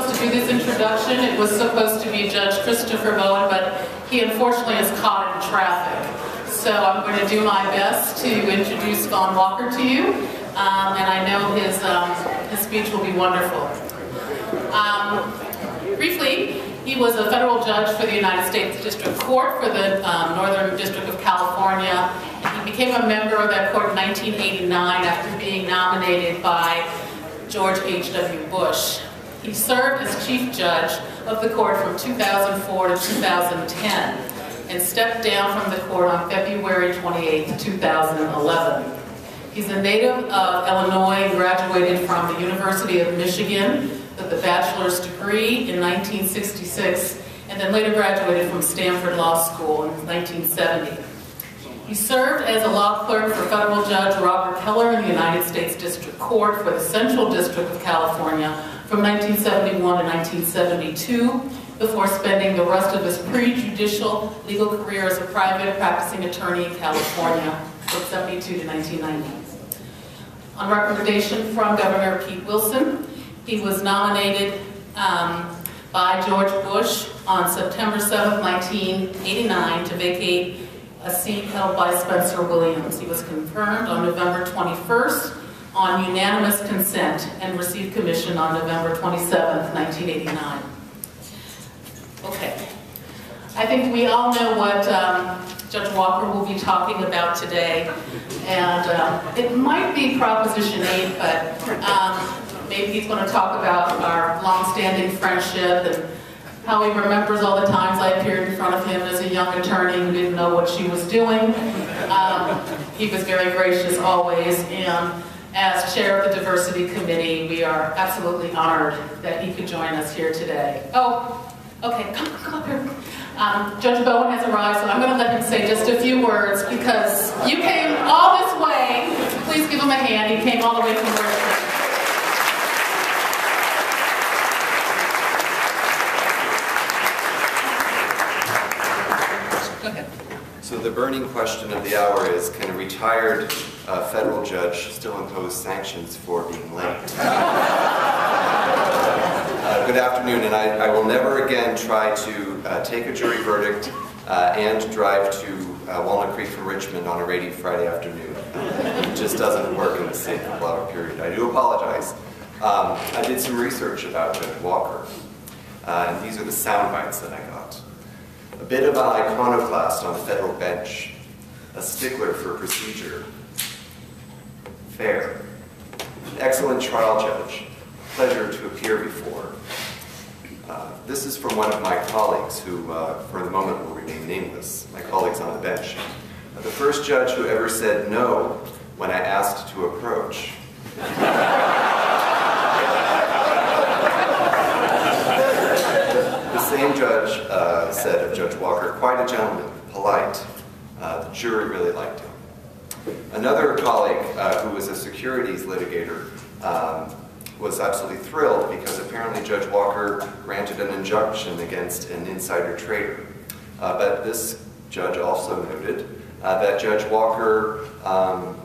supposed to do this introduction. It was supposed to be Judge Christopher Bowen, but he unfortunately is caught in traffic. So I'm going to do my best to introduce Vaughn Walker to you, um, and I know his, um, his speech will be wonderful. Um, briefly, he was a federal judge for the United States District Court for the um, Northern District of California. He became a member of that court in 1989 after being nominated by George H.W. Bush. He served as chief judge of the court from 2004 to 2010 and stepped down from the court on February 28, 2011. He's a native of Illinois, graduated from the University of Michigan with a bachelor's degree in 1966, and then later graduated from Stanford Law School in 1970. He served as a law clerk for federal judge Robert Keller in the United States District Court for the Central District of California from 1971 to 1972, before spending the rest of his pre-judicial legal career as a private practicing attorney in California from 72 to 1990. On recommendation from Governor Pete Wilson, he was nominated um, by George Bush on September 7, 1989 to vacate a seat held by Spencer Williams. He was confirmed on November 21st on unanimous consent and received commission on November 27, 1989. Okay. I think we all know what um, Judge Walker will be talking about today. And um, it might be Proposition 8, but um, maybe he's going to talk about our long-standing friendship and how he remembers all the times I appeared in front of him as a young attorney who didn't know what she was doing. Um, he was very gracious always, and as chair of the diversity committee, we are absolutely honored that he could join us here today. Oh, okay, come, come up here. Um, Judge Bowen has arrived, so I'm going to let him say just a few words because you came all this way. Please give him a hand. He came all the way from where So the burning question of the hour is, can a retired uh, federal judge still impose sanctions for being late? uh, good afternoon, and I, I, will never again try to uh, take a jury verdict uh, and drive to uh, Walnut Creek from Richmond on a rainy Friday afternoon. it just doesn't work in the safe and flower period. I do apologize. Um, I did some research about Judge Walker, uh, and these are the sound bites that I got. A bit of an iconoclast on the federal bench, a stickler for procedure, fair, an excellent trial judge, pleasure to appear before. Uh, this is from one of my colleagues who, uh, for the moment, will remain nameless, my colleagues on the bench. Uh, the first judge who ever said no when I asked to approach. The same judge uh, said of Judge Walker, quite a gentleman, polite. Uh, the jury really liked him. Another colleague uh, who was a securities litigator um, was absolutely thrilled because apparently Judge Walker granted an injunction against an insider trader. Uh, but this judge also noted uh, that Judge Walker um,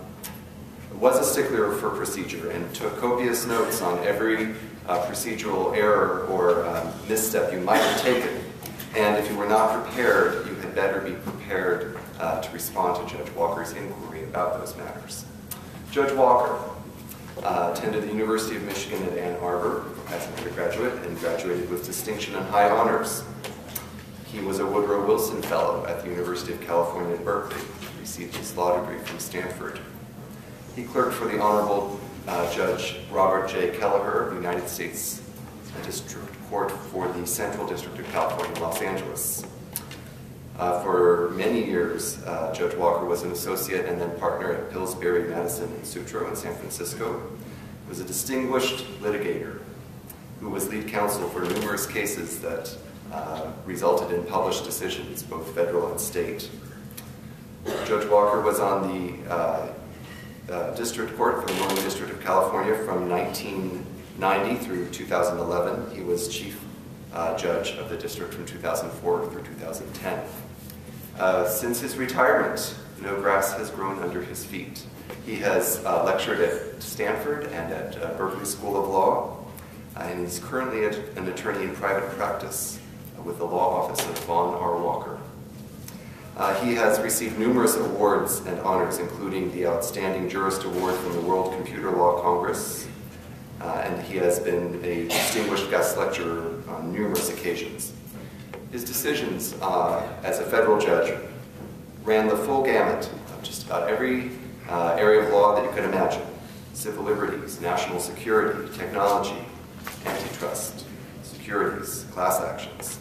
was a stickler for procedure and took copious notes on every uh, procedural error or um, misstep you might have taken. And if you were not prepared, you had better be prepared uh, to respond to Judge Walker's inquiry about those matters. Judge Walker uh, attended the University of Michigan at Ann Arbor as an undergraduate and graduated with distinction and high honors. He was a Woodrow Wilson Fellow at the University of California at Berkeley, received his law degree from Stanford. He clerked for the Honorable uh, Judge Robert J. Kelleher of the United States District Court for the Central District of California, Los Angeles. Uh, for many years, uh, Judge Walker was an associate and then partner at Pillsbury, Madison, and Sutro in San Francisco. He was a distinguished litigator who was lead counsel for numerous cases that uh, resulted in published decisions, both federal and state. Judge Walker was on the uh, uh, District Court for the Northern District of California from 1990 through 2011. He was Chief uh, Judge of the district from 2004 through 2010. Uh, since his retirement, no grass has grown under his feet. He has uh, lectured at Stanford and at uh, Berkeley School of Law. uh, and he's currently an attorney in private practice with the law office of Vaughn R. Walker. Uh, he has received numerous awards and honors, including the Outstanding Jurist Award from the World Computer Law Congress, and he has been a distinguished guest lecturer on numerous occasions. His decisions uh, as a federal judge ran the full gamut of just about every uh, area of law that you could imagine. Civil liberties, national security, technology, antitrust, securities, class actions.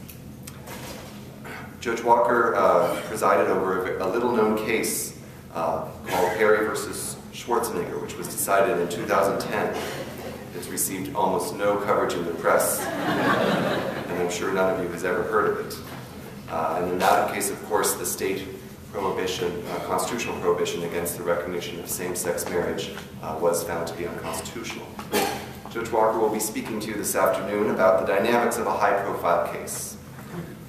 Judge Walker uh, presided over a, a little-known case uh, called Perry versus Schwarzenegger, which was decided in 2010. Received almost no coverage in the press, and I'm sure none of you has ever heard of it. Uh, and in that case, of course, the state prohibition, uh, constitutional prohibition against the recognition of same-sex marriage uh, was found to be unconstitutional. Judge Walker will be speaking to you this afternoon about the dynamics of a high-profile case.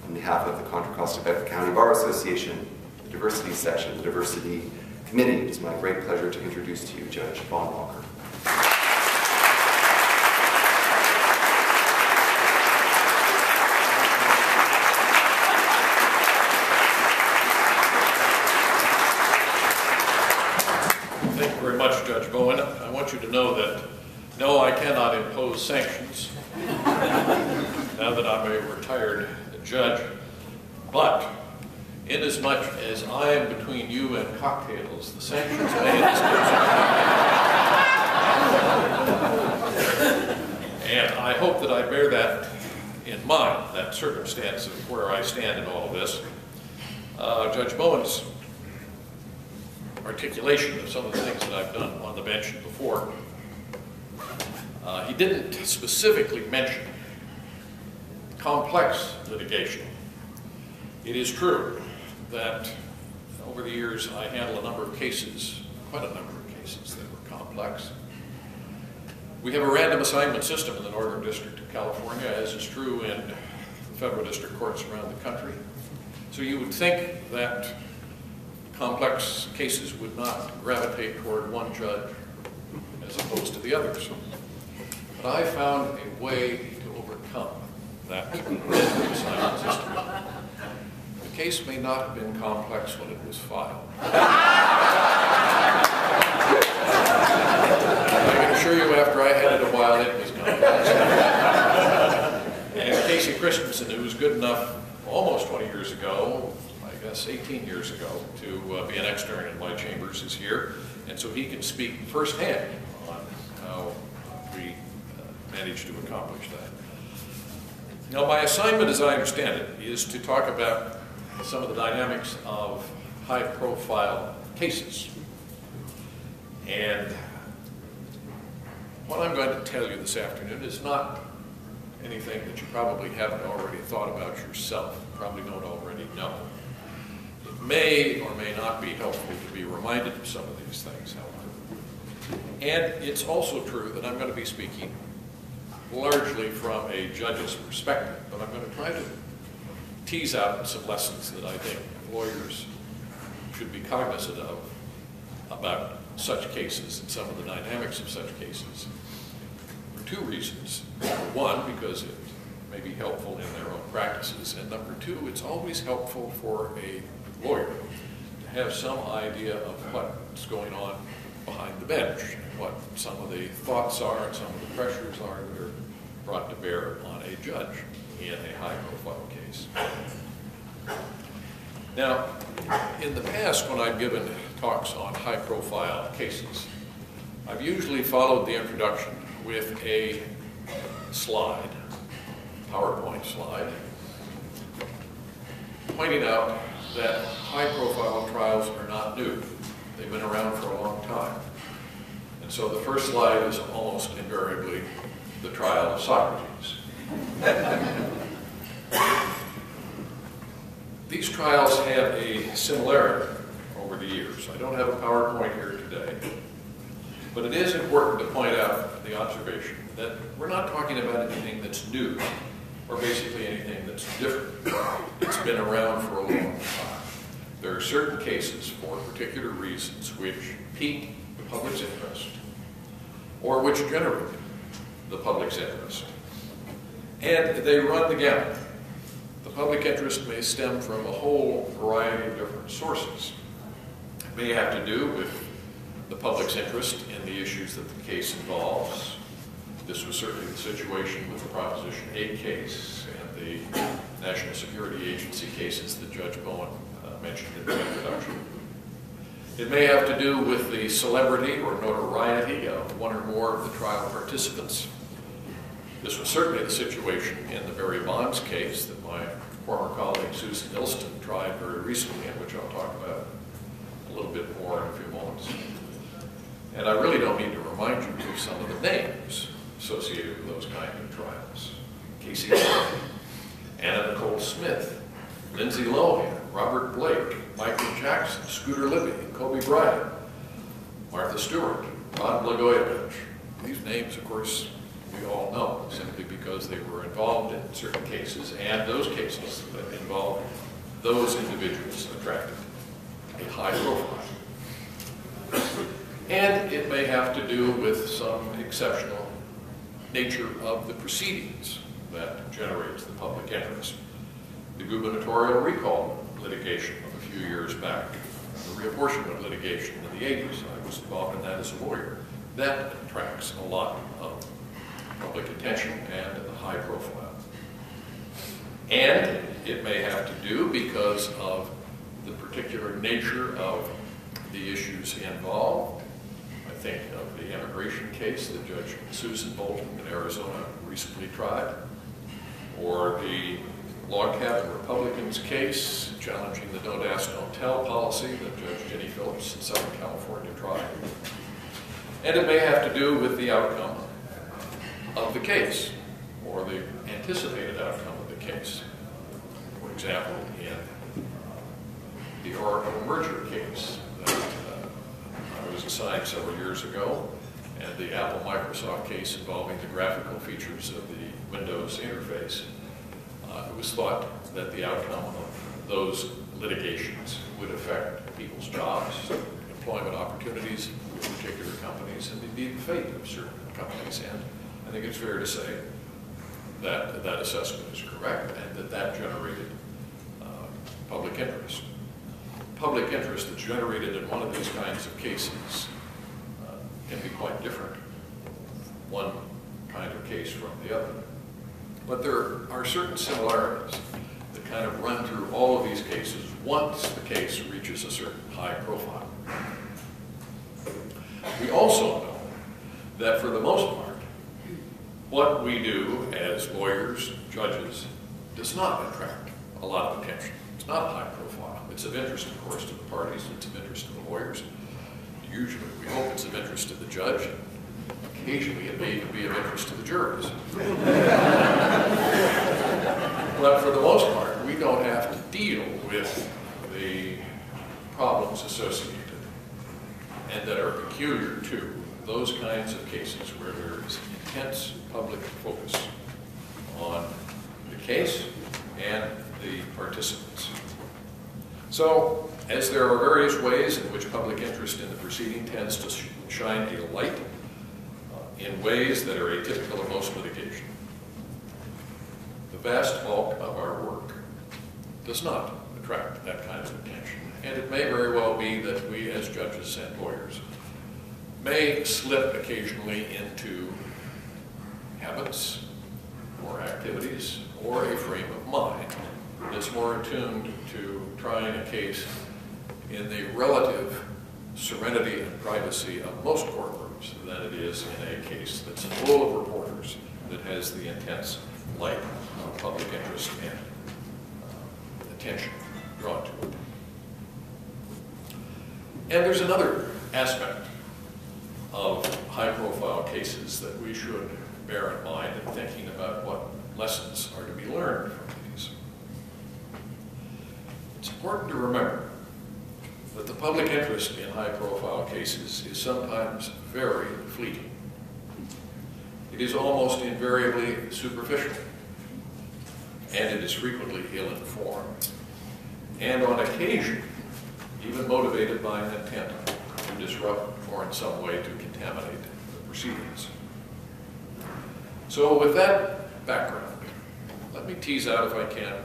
On behalf of the Contra Costa Costa County Bar Association, the Diversity Section, the Diversity Committee, it is my great pleasure to introduce to you Judge Vaughn Walker. Thank you very much, Judge Bowen. I want you to know that, no, I cannot impose sanctions now that I'm a retired judge, but inasmuch as I am between you and cocktails, the sanctions may. And I hope that I bear that in mind, that circumstance of where I stand in all of this. Uh, Judge Bowen's articulation of some of the things that I've done on the bench before. Uh, he didn't specifically mention complex litigation. It is true that over the years I handled a number of cases, quite a number of cases that were complex. We have a random assignment system in the Northern District of California, as is true in the federal district courts around the country. So you would think that complex cases would not gravitate toward one judge as opposed to the others. But I found a way to overcome that. The case may not have been complex when it was filed. I can assure you after I had it a while, it was complex. And Casey Christensen, who was good enough almost 20 years ago, guess 18 years ago, to uh, be an extern in my chambers is here. And so he can speak firsthand on how we uh, managed to accomplish that. Now, my assignment, as I understand it, is to talk about some of the dynamics of high-profile cases. And what I'm going to tell you this afternoon is not anything that you probably haven't already thought about yourself, probably don't already know. May or may not be helpful to be reminded of some of these things, however. And it's also true that I'm going to be speaking largely from a judge's perspective, but I'm going to try to tease out some lessons that I think lawyers should be cognizant of about such cases and some of the dynamics of such cases for two reasons. Number one, because it may be helpful in their own practices, and number two, it's always helpful for a lawyer to have some idea of what's going on behind the bench, what some of the thoughts are and some of the pressures are that are brought to bear on a judge in a high-profile case. Now, in the past, when I've given talks on high-profile cases, I've usually followed the introduction with a slide, PowerPoint slide, pointing out that high-profile trials are not new. They've been around for a long time. And so the first slide is almost invariably the trial of Socrates. These trials have a similarity over the years. I don't have a PowerPoint here today, but it is important to point out the observation that we're not talking about anything that's new or basically anything that's different. It's been around for a long time. There are certain cases for particular reasons which pique the public's interest or which generate the public's interest. And they run the gamut. The public interest may stem from a whole variety of different sources. It may have to do with the public's interest in the issues that the case involves. This was certainly the situation with the Proposition 8 case and the National Security Agency cases that Judge Bowen uh, mentioned in the introduction. It may have to do with the celebrity or notoriety of one or more of the trial participants. This was certainly the situation in the Barry Bonds case that my former colleague Susan Illston tried very recently, and which I'll talk about a little bit more in a few moments. And I really don't need to remind you of some of the names associated with those kind of trials. Casey Anthony, Anna Nicole Smith, Lindsay Lohan, Robert Blake, Michael Jackson, Scooter Libby, Kobe Bryant, Martha Stewart, Rod Blagojevich. These names, of course, we all know simply because they were involved in certain cases, and those cases that involved those individuals attracted a high profile. And it may have to do with some exceptional nature of the proceedings that generates the public interest. The gubernatorial recall litigation of a few years back, the reapportionment litigation in the 80s, I was involved in that as a lawyer. That attracts a lot of public attention and a high profile. And it may have to do because of the particular nature of the issues involved. Think of the immigration case that Judge Susan Bolton in Arizona recently tried, or the log cabin Republicans case challenging the don't ask, don't tell policy that Judge Jenny Phillips in Southern California tried. And it may have to do with the outcome of the case, or the anticipated outcome of the case. For example, in the Oracle merger case was assigned several years ago, and the Apple Microsoft case involving the graphical features of the Windows interface, uh, it was thought that the outcome of those litigations would affect people's jobs, employment opportunities in particular companies, and indeed the fate of certain companies. And I think it's fair to say that that assessment is correct and that that generated uh, public interest. Public interest that's generated in one of these kinds of cases uh, can be quite different, one kind of case from the other. But there are certain similarities that kind of run through all of these cases once the case reaches a certain high profile. We also know that for the most part, what we do as lawyers, judges, does not attract a lot of attention. It's not high profile. It's of interest, of course, to the parties. It's of interest to the lawyers. Usually, we hope it's of interest to the judge. Occasionally, it may even be of interest to the jurors. but for the most part, we don't have to deal with the problems associated and that are peculiar to those kinds of cases where there is intense public focus on the case and the participants. So, as there are various ways in which public interest in the proceeding tends to sh shine a light uh, in ways that are atypical of most litigation, the vast bulk of our work does not attract that kind of attention. And it may very well be that we as judges and lawyers may slip occasionally into habits or activities or a frame of mind that's more attuned to trying a case in the relative serenity and privacy of most courtrooms than it is in a case that's full of reporters that has the intense light of public interest and uh, attention drawn to it. And there's another aspect of high-profile cases that we should bear in mind in thinking about what lessons are to be learned from. It's important to remember that the public interest in high-profile cases is sometimes very fleeting. It is almost invariably superficial, and it is frequently ill-informed, and on occasion, even motivated by an intent to disrupt or in some way to contaminate the proceedings. So with that background, let me tease out, if I can,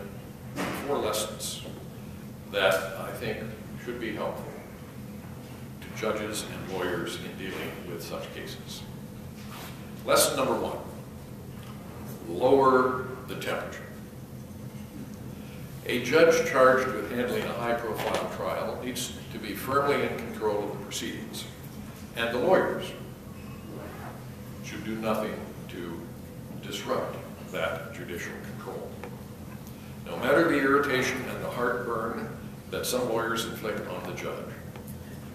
four lessons that I think should be helpful to judges and lawyers in dealing with such cases. Lesson number one, lower the temperature. A judge charged with handling a high-profile trial needs to be firmly in control of the proceedings, and the lawyers should do nothing to disrupt that judicial control. No matter the irritation and the heartburn that some lawyers inflict on the judge,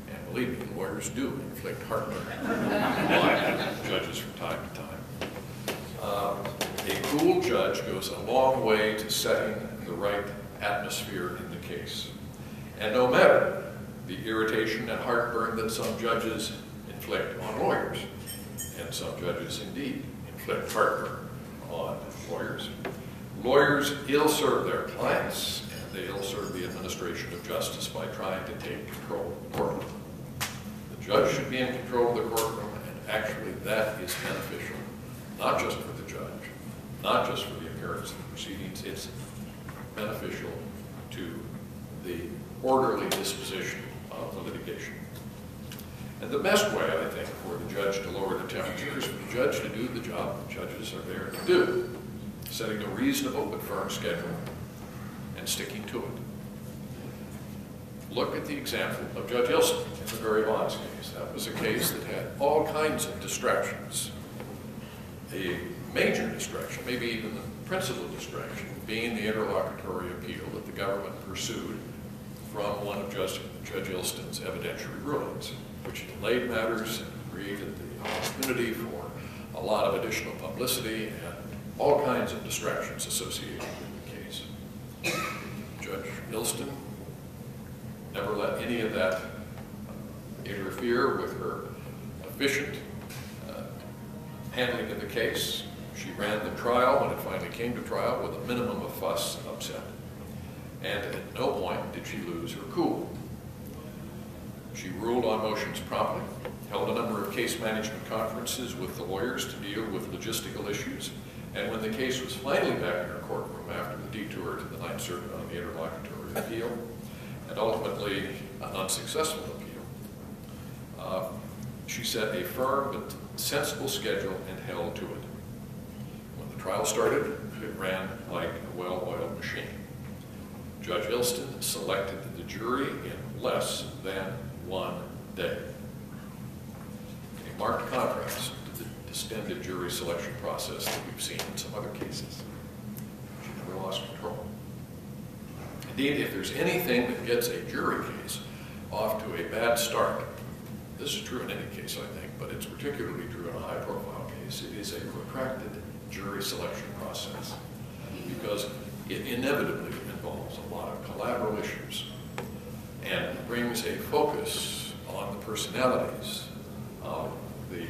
and believe me, lawyers do inflict heartburn on judges from time to time. Um, A cool judge goes a long way to setting the right atmosphere in the case. And no matter the irritation and heartburn that some judges inflict on lawyers, and some judges indeed inflict heartburn on lawyers, lawyers ill-serve their clients, they ill-serve the administration of justice by trying to take control of the courtroom. The judge should be in control of the courtroom, and actually that is beneficial, not just for the judge, not just for the appearance of the proceedings, it's beneficial to the orderly disposition of the litigation. And the best way, I think, for the judge to lower the temperature is for the judge to do the job that judges are there to do, setting a reasonable but firm schedule and sticking to it. Look at the example of Judge Illston in the Barry Bonds case. That was a case that had all kinds of distractions. A major distraction, maybe even the principal distraction, being the interlocutory appeal that the government pursued from one of Judge, Judge Illston's evidentiary rulings, which delayed matters and created the opportunity for a lot of additional publicity and all kinds of distractions associated with the case. Judge Illston never let any of that interfere with her efficient uh, handling of the case. She ran the trial when it finally came to trial with a minimum of fuss and upset. And at no point did she lose her cool. She ruled on motions promptly, held a number of case management conferences with the lawyers to deal with logistical issues, and when the case was finally back in her courtroom after the detour to the Ninth Circuit on the interlocutory appeal, and ultimately an unsuccessful appeal, uh, she set a firm but sensible schedule and held to it. When the trial started, it ran like a well-oiled machine. Judge Illston selected the jury in less than one day. A marked contrast to the distended jury selection process that we've seen in some other cases. She never lost control. Indeed, if there's anything that gets a jury case off to a bad start, this is true in any case, I think, but it's particularly true in a high-profile case, it is a protracted jury selection process because it inevitably involves a lot of collateral issues. And brings a focus on the personalities of the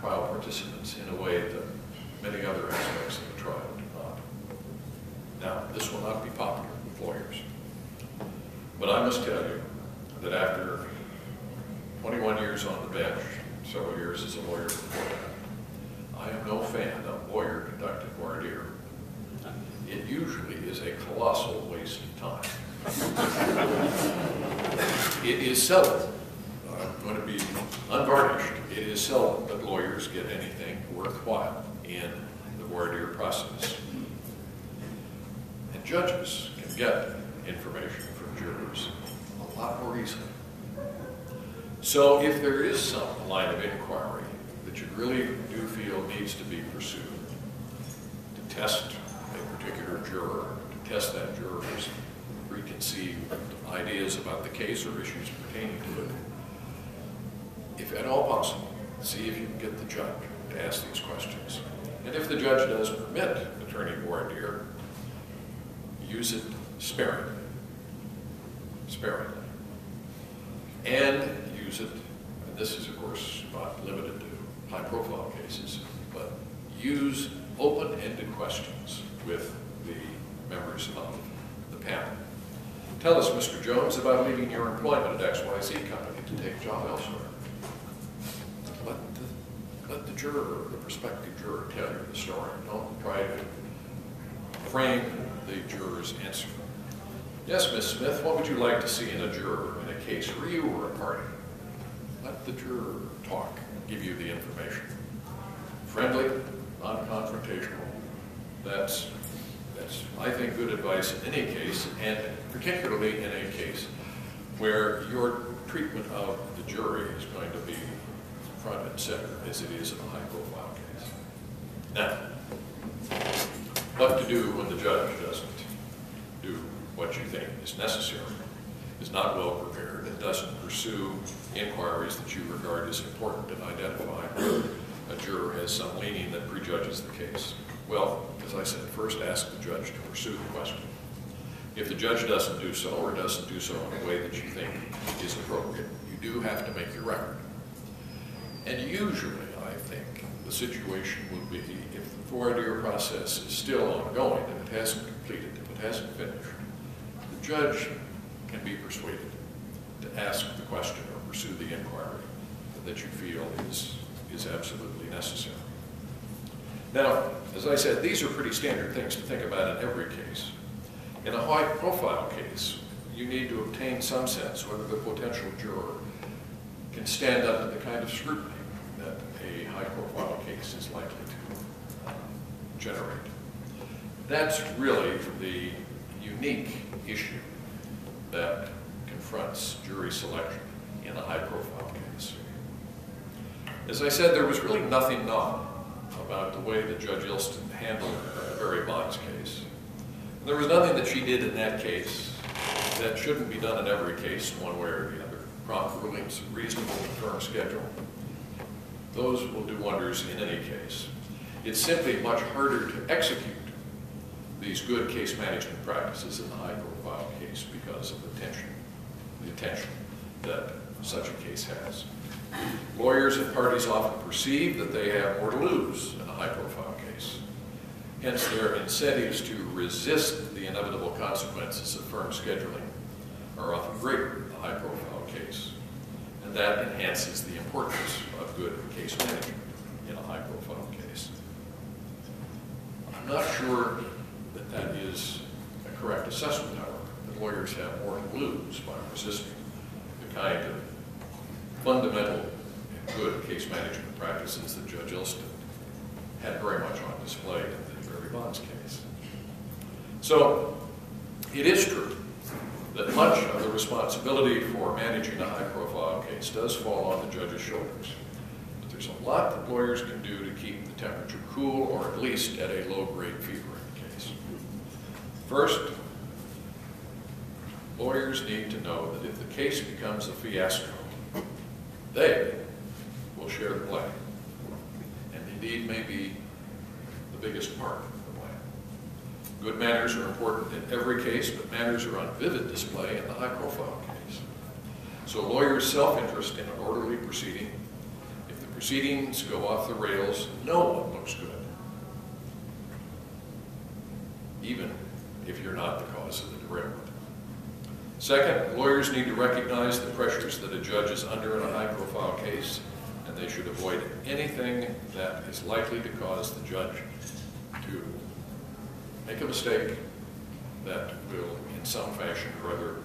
trial participants in a way that many other aspects of the trial do not. Now, this will not be popular but I must tell you that after 21 years on the bench, several years as a lawyer before that, I am no fan of lawyer-conducted voir dire. It usually is a colossal waste of time. It is seldom, I'm going to be unvarnished, it is seldom that lawyers get anything worthwhile in the voir dire process. And judges can get information jurors a lot more easily. So if there is some line of inquiry that you really do feel needs to be pursued to test a particular juror, to test that juror's preconceived ideas about the case or issues pertaining to it, if at all possible, see if you can get the judge to ask these questions. And if the judge does permit attorney voir dire, use it sparingly. Sparingly. And use it, and this is of course not limited to high-profile cases, but use open-ended questions with the members of the panel. Tell us, Mr. Jones, about leaving your employment at XYZ Company to take a job elsewhere. Let the, let the juror, the prospective juror, tell you the story. Don't try to frame the juror's answer. Yes, Miss Smith, what would you like to see in a juror in a case where you were a party? Let the juror talk, and give you the information. Friendly, non-confrontational. That's, that's, I think, good advice in any case, and particularly in a case where your treatment of the jury is going to be front and center, as it is in a high-profile case. Now, what to do when the judge doesn't do what you think is necessary, is not well prepared, and doesn't pursue inquiries that you regard as important identifying whether a juror has some leaning that prejudges the case. Well, as I said, first ask the judge to pursue the question. If the judge doesn't do so, or doesn't do so in a way that you think is appropriate, you do have to make your record. And usually, I think, the situation would be if the voir dire process is still ongoing, if it hasn't completed, if it hasn't finished, judge can be persuaded to ask the question or pursue the inquiry that you feel is, is absolutely necessary. Now, as I said, these are pretty standard things to think about in every case. In a high-profile case, you need to obtain some sense whether the potential juror can stand up to the kind of scrutiny that a high-profile case is likely to uh, generate. That's really the unique issue that confronts jury selection in a high-profile case. As I said, there was really nothing novel about the way that Judge Illston handled Barry Bond's case. There was nothing that she did in that case that shouldn't be done in every case, one way or the other. Prompt rulings, reasonable and firm schedule. Those will do wonders in any case. It's simply much harder to execute these good case management practices in the high-profile case because of the tension, the attention that such a case has. Lawyers and parties often perceive that they have more to lose in a high-profile case. Hence, their incentives to resist the inevitable consequences of firm scheduling are often greater in a high-profile case. And that enhances the importance of good case management in a high-profile case. I'm not sure that is a correct assessment, however, that lawyers have more to lose by resisting the kind of fundamental and good case management practices that Judge Illston had very much on display in the Barry Bonds case. So it is true that much of the responsibility for managing a high-profile case does fall on the judge's shoulders. But there's a lot that lawyers can do to keep the temperature cool or at least at a low-grade fever. First, lawyers need to know that if the case becomes a fiasco, they will share the blame. And indeed may be the biggest part of the blame. Good manners are important in every case, but manners are on vivid display in the high-profile case. So lawyers' self-interest in an orderly proceeding, if the proceedings go off the rails, no one looks good. Even if you're not the cause of the derailment. Second, lawyers need to recognize the pressures that a judge is under in a high-profile case, and they should avoid anything that is likely to cause the judge to make a mistake that will, in some fashion or other,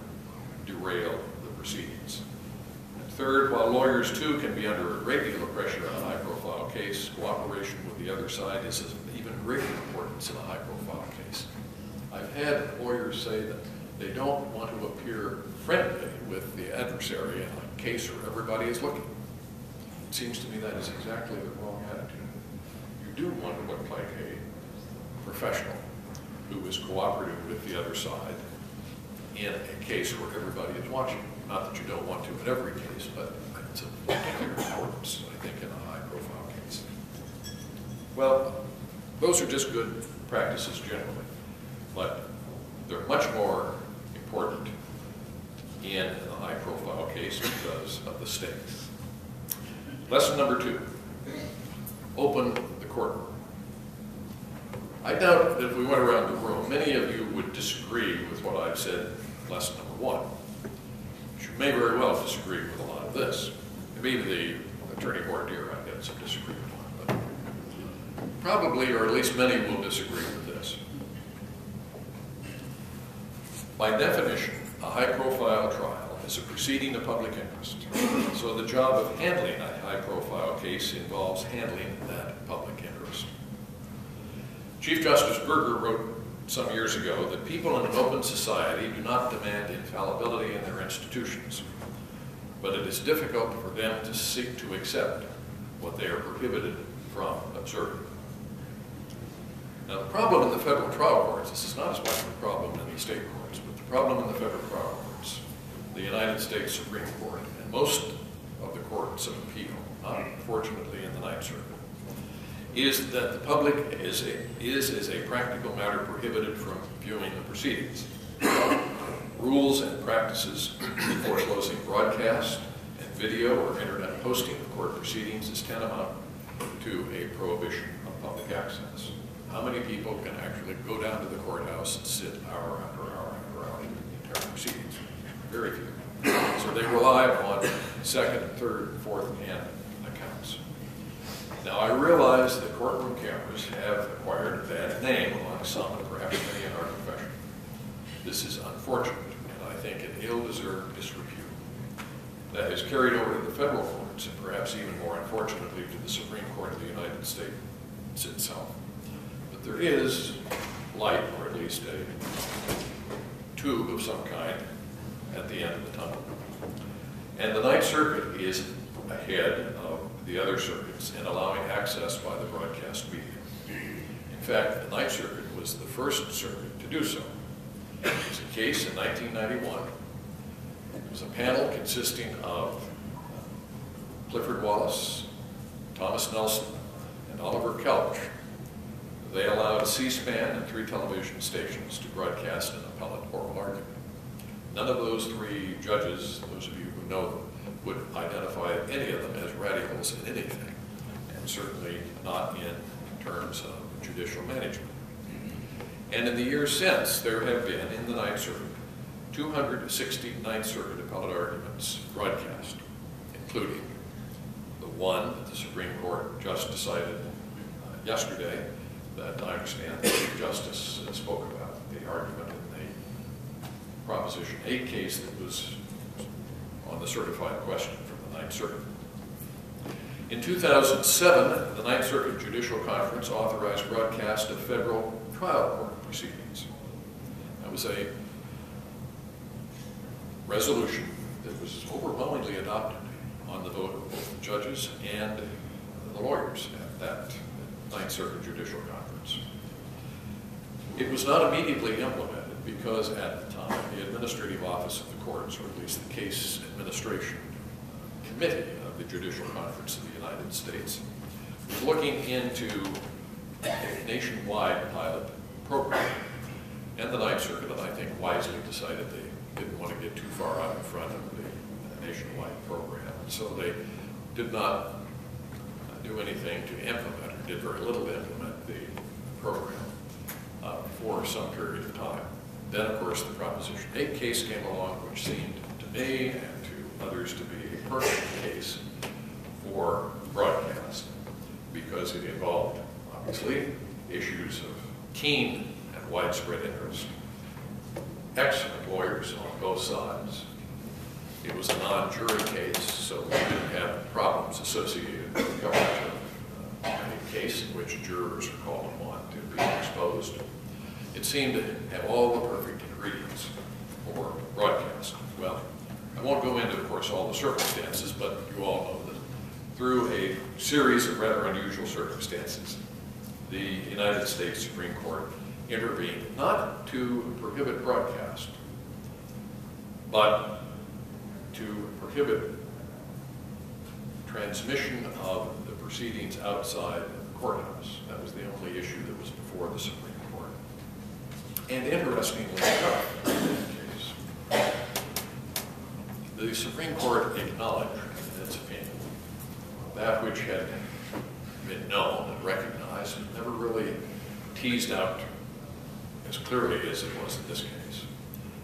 derail the proceedings. And third, while lawyers too can be under a great deal of pressure on a high-profile case, cooperation with the other side is of even greater importance in a high-profile. I've had lawyers say that they don't want to appear friendly with the adversary in a case where everybody is looking. It seems to me that is exactly the wrong attitude. You do want to look like a professional who is cooperative with the other side in a case where everybody is watching. Not that you don't want to in every case, but it's of particular importance, I think, in a high-profile case. Well, those are just good practices generally, but they're much more important in a high-profile case because of the stakes. Lesson number two, open the courtroom. I doubt that if we went around the room, many of you would disagree with what I've said lesson number one. You may very well disagree with a lot of this. Maybe the attorney voir dire I've got some disagreement on, but probably, or at least many will disagree with this. By definition, a high-profile trial is a proceeding of public interest. So the job of handling a high-profile case involves handling that public interest. Chief Justice Burger wrote some years ago that people in an open society do not demand infallibility in their institutions, but it is difficult for them to seek to accept what they are prohibited from observing. Now, the problem in the federal trial courts, this is not as much of a problem in the state courts, problem in the federal courts, the United States Supreme Court, and most of the courts of appeal, uh, unfortunately in the Ninth Circuit, is that the public is, a, is as a practical matter prohibited from viewing the proceedings. Rules and practices for closing broadcast and video or internet posting of court proceedings is tantamount to a prohibition of public access. How many people can actually go down to the courthouse and sit hour after hour in the entire proceedings? Very few. So they rely upon second, third, fourth hand accounts. Now, I realize that courtroom cameras have acquired a bad name among some, and perhaps many in our profession. This is unfortunate, and I think an ill-deserved disrepute that has carried over to the federal courts, and perhaps even more unfortunately to the Supreme Court of the United States itself. But there is light, or at least a tube of some kind, at the end of the tunnel. And the Ninth Circuit is ahead of the other circuits in allowing access by the broadcast media. In fact, the Ninth Circuit was the first circuit to do so. It was a case in 1991. It was a panel consisting of Clifford Wallace, Thomas Nelson, and Oliver Kelch. They allowed C-SPAN and three television stations to broadcast an appellate oral argument. None of those three judges, those of you who know them, would identify any of them as radicals in anything, and certainly not in terms of judicial management. And in the years since, there have been, in the Ninth Circuit, 260 Ninth Circuit appellate arguments broadcast, including the one that the Supreme Court just decided uh, yesterday that I understand Justice spoke about, the argument Proposition 8 case that was on the certified question from the Ninth Circuit. In 2007, the Ninth Circuit Judicial Conference authorized broadcast of federal trial court proceedings. That was a resolution that was overwhelmingly adopted on the vote of both the judges and the lawyers at that Ninth Circuit Judicial Conference. It was not immediately implemented because at the time, the Administrative Office of the Courts, or at least the Case Administration Committee of the Judicial Conference of the United States, was looking into a nationwide pilot program. And the Ninth Circuit, I think wisely decided they didn't want to get too far out in front of the nationwide program. So they did not do anything to implement, or did very little to implement the program uh, for some period of time. Then, of course, the Proposition 8 case came along, which seemed to me and to others to be a perfect case for broadcast because it involved, obviously, issues of keen and widespread interest, excellent lawyers on both sides. It was a non-jury case, so we didn't have problems associated with the coverage of uh, a case in which jurors are called upon to be exposed. It seemed to have all the perfect ingredients for broadcast. Well, I won't go into, of course, all the circumstances, but you all know that through a series of rather unusual circumstances, the United States Supreme Court intervened not to prohibit broadcast, but to prohibit transmission of the proceedings outside the courthouse. That was the only issue that was before the Supreme. And interestingly enough, the Supreme Court acknowledged in its opinion that which had been known and recognized and never really teased out as clearly as it was in this case,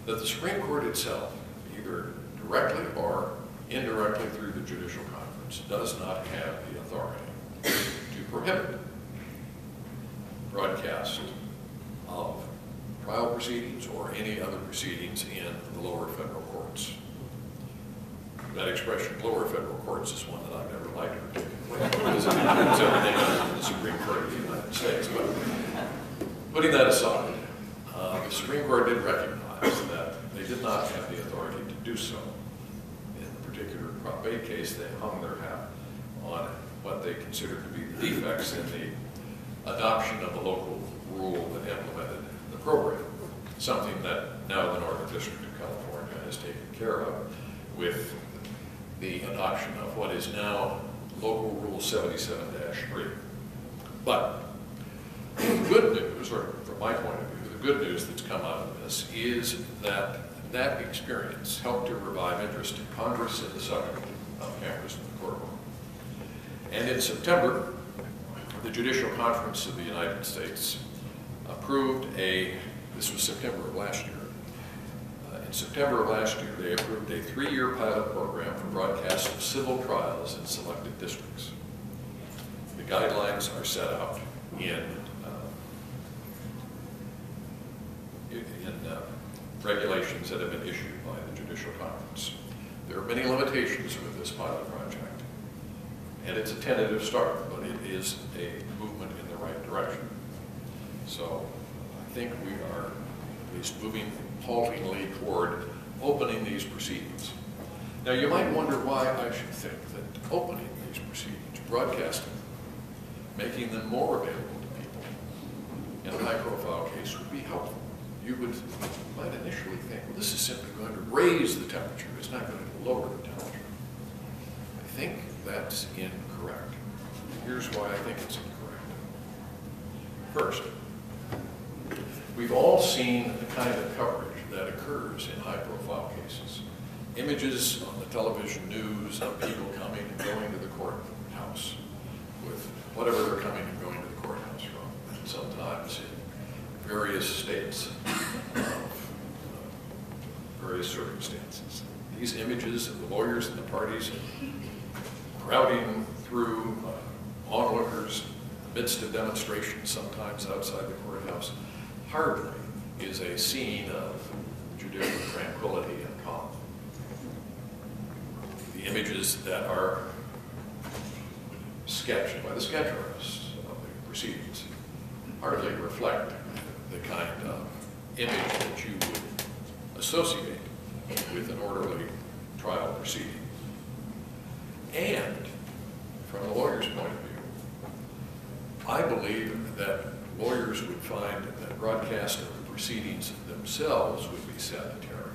that the Supreme Court itself, either directly or indirectly through the Judicial Conference, does not have the authority to prohibit broadcast of trial proceedings or any other proceedings in the lower federal courts. That expression, lower federal courts, is one that I've never liked particularly, because it includes everything under the Supreme Court of the United States. But putting that aside, uh, the Supreme Court did recognize that they did not have the authority to do so. In the particular Prop 8 case, they hung their hat on what they considered to be the defects in the adoption of a local rule that implemented program, something that now the Northern District of California has taken care of with the adoption of what is now Local Rule 77-3. But the good news, or from my point of view, the good news that's come out of this is that that experience helped to revive interest in Congress in the subject of cameras in the courtroom. And in September, the Judicial Conference of the United States approved a, this was September of last year, uh, in September of last year, they approved a three-year pilot program for broadcast of civil trials in selected districts. The guidelines are set out in, uh, in uh, regulations that have been issued by the Judicial Conference. There are many limitations with this pilot project, and it's a tentative start, but it is a movement in the right direction. So I think we are at least moving haltingly toward opening these proceedings. Now, you might wonder why I should think that opening these proceedings, broadcasting them, making them more available to people in a high-profile case would be helpful. You would, might initially think, well, this is simply going to raise the temperature, it's not going to lower the temperature. I think that's incorrect. Here's why I think it's incorrect. First, we've all seen the kind of coverage that occurs in high-profile cases. Images on the television news of people coming and going to the courthouse with whatever they're coming and going to the courthouse from, and sometimes in various states of uh, various circumstances. These images of the lawyers and the parties crowding through uh, onlookers amidst a demonstration, sometimes outside the courthouse, hardly is a scene of judicial tranquility and calm. The images that are sketched by the sketch of the proceedings hardly reflect the kind of image that you would associate with an orderly trial proceeding. And from the lawyer's point of view, I believe that lawyers would find that broadcast of the proceedings themselves would be sanitary.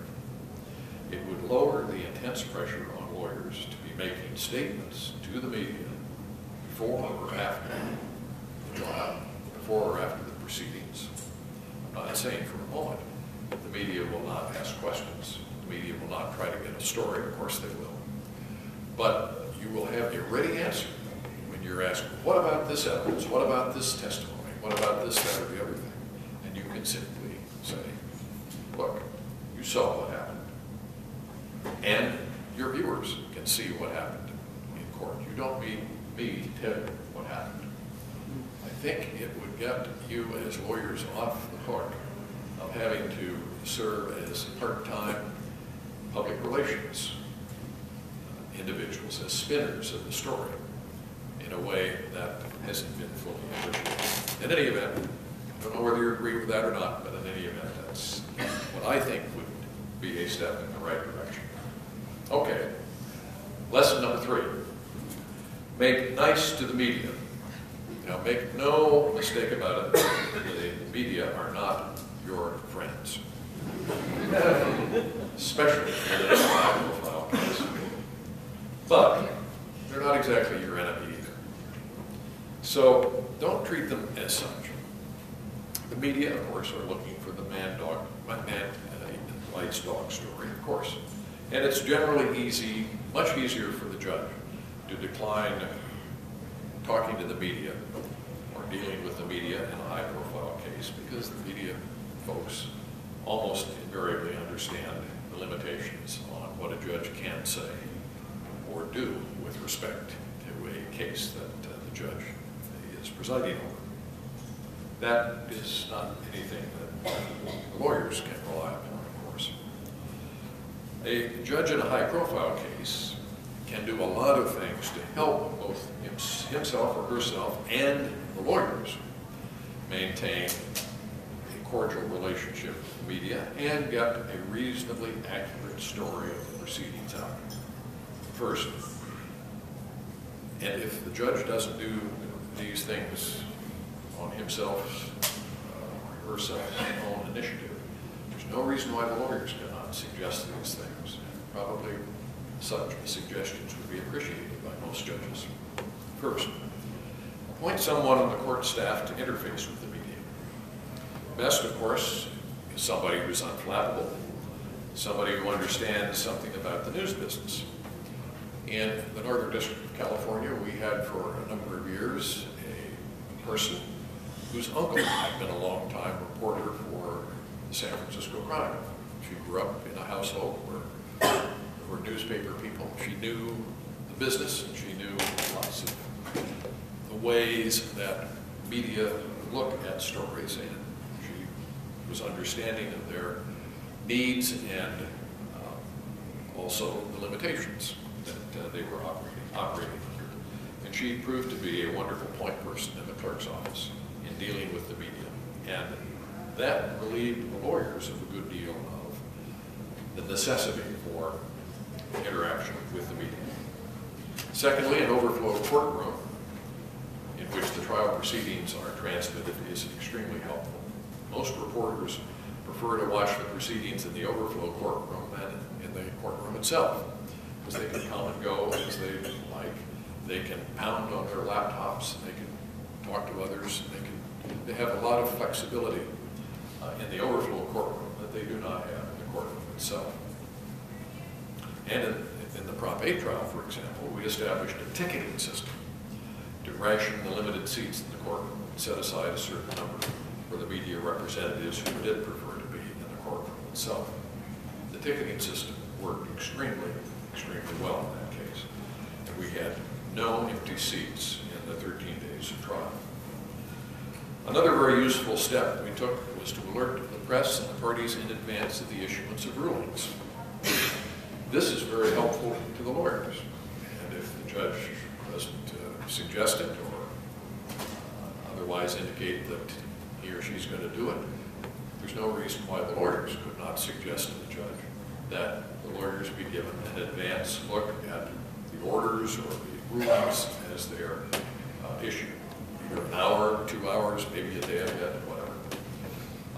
It would lower the intense pressure on lawyers to be making statements to the media before or after the trial, before or after the proceedings. I'm not saying for a moment that the media will not ask questions. The media will not try to get a story, of course they will. But you will have a ready answer when you're asked, what about this evidence? What about this testimony? What about this, that, or the other thing? And you can simply say, look, you saw what happened. And your viewers can see what happened in court. You don't need me to tell you what happened. I think it would get you as lawyers off the hook of having to serve as part-time public relations individuals as spinners of the story in a way that hasn't been fully appreciated. In any event, I don't know whether you agree with that or not, but in any event, that's what I think would be a step in the right direction. Okay, lesson number three. Make nice to the media. Now, make no mistake about it, the media are not your friends. Especially in a high-profile case. But they're not exactly your enemy either. So don't treat them as such. The media, of course, are looking for the man-dog, man uh, lights dog story, of course. And it's generally easy, much easier for the judge to decline talking to the media or dealing with the media in a high-profile case because the media folks almost invariably understand the limitations on what a judge can say or do with respect to a case that uh, the judge is presiding over. That is not anything that lawyers can rely upon, of course. A judge in a high-profile case can do a lot of things to help both himself or herself and the lawyers maintain a cordial relationship with the media and get a reasonably accurate story of the proceedings out. First, and if the judge doesn't do these things on himself, uh, or herself's own initiative, there's no reason why the lawyers cannot suggest these things. Probably such suggestions would be appreciated by most judges. First, appoint someone on the court staff to interface with the media. Best, of course, is somebody who's unflappable, somebody who understands something about the news business. In the Northern District of California, we had for a number of years a person whose uncle had been a long-time reporter for the San Francisco Chronicle. She grew up in a household where there were newspaper people. She knew the business, and she knew lots of the ways that media look at stories, and she was understanding of their needs and um, also the limitations uh, they were operating, operating under. And she proved to be a wonderful point person in the clerk's office in dealing with the media. And that relieved the lawyers of a good deal of the necessity for interaction with the media. Secondly, an overflow courtroom in which the trial proceedings are transmitted is extremely helpful. Most reporters prefer to watch the proceedings in the overflow courtroom than in the courtroom itself, because they can come and go as they like. They can pound on their laptops, they can talk to others, they can, they have a lot of flexibility uh, in the overflow courtroom that they do not have in the courtroom itself. And in, in the Prop 8 trial, for example, we established a ticketing system to ration the limited seats in the courtroom and set aside a certain number for the media representatives who did prefer to be in the courtroom itself. The ticketing system worked extremely, extremely well in that case. And we had no empty seats in the 13 days of trial. Another very useful step we took was to alert the press and the parties in advance of the issuance of rulings. This is very helpful to the lawyers. And if the judge doesn't uh, suggest it or uh, otherwise indicate that he or she's going to do it, there's no reason why the lawyers could not suggest to the judge that the lawyers be given an advance look at the orders or the rulings as they're uh, issued. Either an hour, two hours, maybe a day ahead, whatever.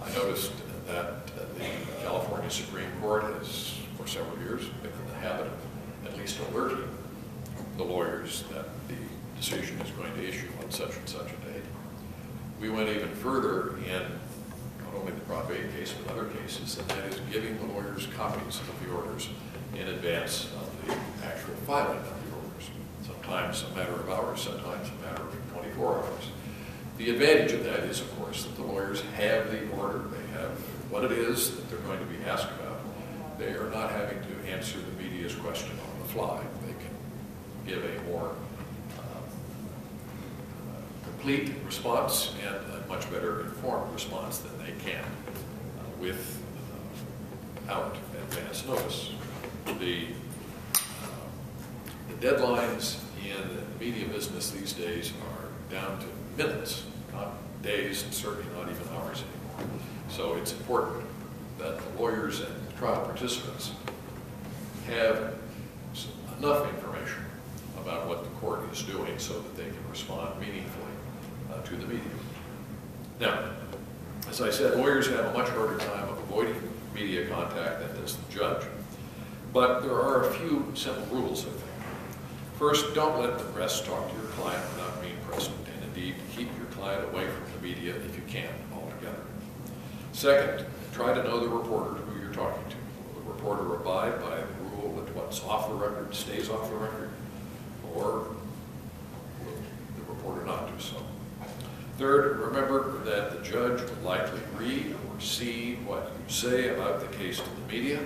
I noticed that the California Supreme Court has, for several years, been in the habit of at least alerting the lawyers that the decision is going to issue on such and such a date. We went even further in only the Prop 8 case, but other cases, and that is giving the lawyers copies of the orders in advance of the actual filing of the orders. Sometimes a matter of hours, sometimes a matter of 24 hours. The advantage of that is, of course, that the lawyers have the order, they have what it is that they're going to be asked about. They are not having to answer the media's question on the fly. They can give a more um, uh, complete response and much better informed response than they can uh, with uh, out advance notice. The, uh, the deadlines in the media business these days are down to minutes, not days, and certainly not even hours anymore. So it's important that the lawyers and trial participants have enough information about what the court is doing so that they can respond meaningfully uh, to the media. Now, as I said, lawyers have a much harder time of avoiding media contact than does the judge. But there are a few simple rules, I think. First, don't let the press talk to your client without being present, and indeed, keep your client away from the media if you can altogether. Second, try to know the reporter who you're talking to. Will the reporter abide by the rule that what's off the record stays off the record? Or will the reporter not do so? Third, remember that the judge will likely read or see what you say about the case to the media,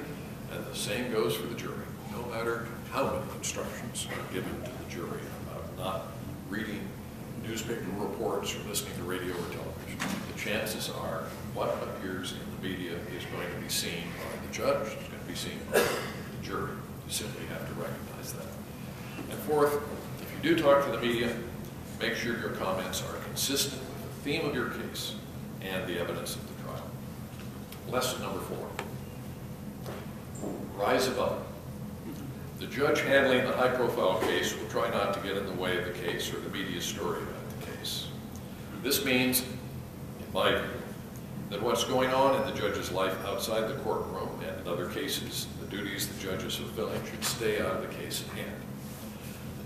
and the same goes for the jury, no matter how many instructions are given to the jury about not reading newspaper reports or listening to radio or television, the chances are what appears in the media is going to be seen by the judge, is going to be seen by the jury. You simply have to recognize that. And fourth, if you do talk to the media, make sure your comments are consistent with the theme of your case and the evidence of the trial. Lesson number four. Rise above. The judge handling the high-profile case will try not to get in the way of the case or the media story about the case. This means, in my view, that what's going on in the judge's life outside the courtroom and in other cases, the duties the judge is fulfilling should stay out of the case at hand.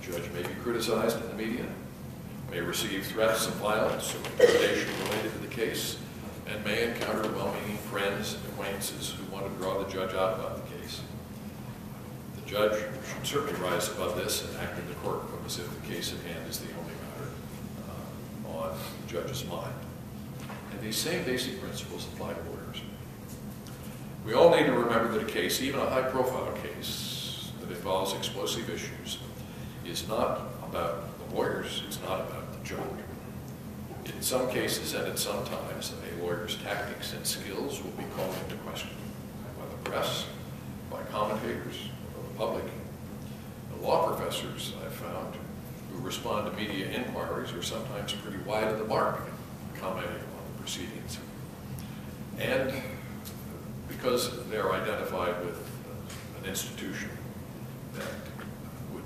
The judge may be criticized in the media, may receive threats of violence or intimidation related to the case, and may encounter well-meaning friends and acquaintances who want to draw the judge out about the case. The judge should certainly rise above this and act in the courtroom as if the case at hand is the only matter uh, on the judge's mind. And these same basic principles apply to lawyers. We all need to remember that a case, even a high-profile case that involves explosive issues, is not about the lawyers, it's not about the. In some cases and at some times, a lawyer's tactics and skills will be called into question by the press, by commentators, by the public. The law professors, I've found, who respond to media inquiries are sometimes pretty wide of the mark in commenting on the proceedings. And because they're identified with an institution that would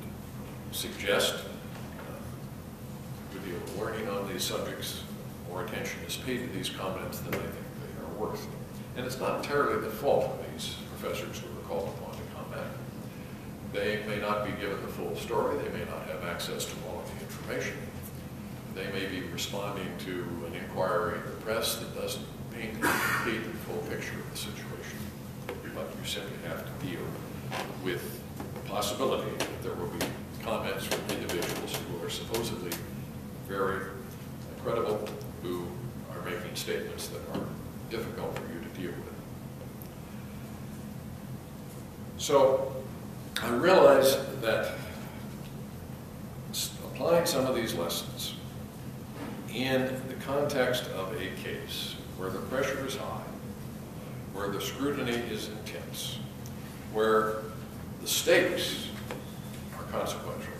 suggest uh, good deal of learning on these subjects, more attention is paid to these comments than I think they are worth. And it's not entirely the fault of these professors who are called upon to comment. They may not be given the full story, they may not have access to all of the information. They may be responding to an inquiry of the press that doesn't paint the complete and full picture of the situation. But you simply have to deal with the possibility that there will be comments from individuals who are supposedly very credible, who are making statements that are difficult for you to deal with. So I realize that applying some of these lessons in the context of a case where the pressure is high, where the scrutiny is intense, where the stakes are consequential,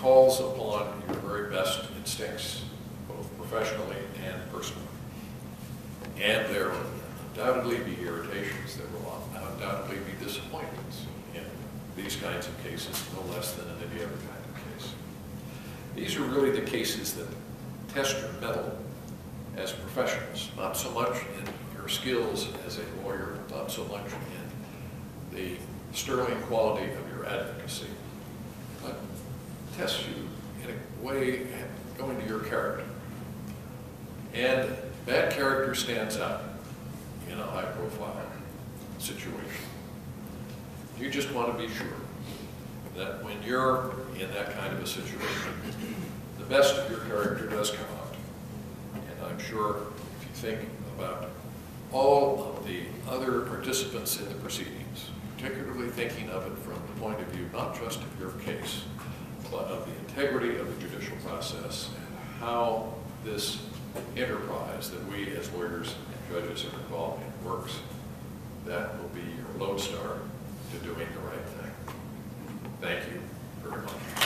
calls upon your very best instincts, both professionally and personally. And there will undoubtedly be irritations, there will undoubtedly be disappointments in these kinds of cases, no less than in any other kind of case. These are really the cases that test your mettle as professionals, not so much in your skills as a lawyer, not so much in the sterling quality of your advocacy, tests you in a way going to your character. And that character stands out in a high-profile situation. You just want to be sure that when you're in that kind of a situation, the best of your character does come out. And I'm sure if you think about all of the other participants in the proceedings, particularly thinking of it from the point of view not just of your case, Uh, of the integrity of the judicial process and how this enterprise that we as lawyers and judges are involved in works, that will be your lodestar to doing the right thing. Thank you.